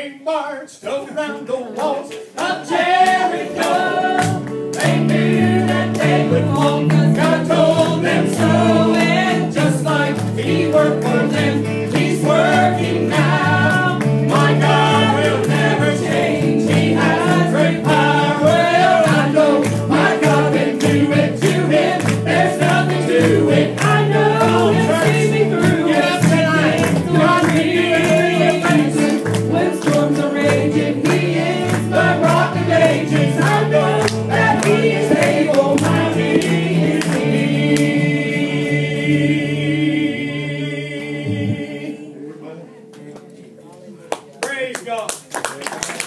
They marched around the walls of Jericho. They knew that they would fall, God told them so. And just like He worked for them. Praise God.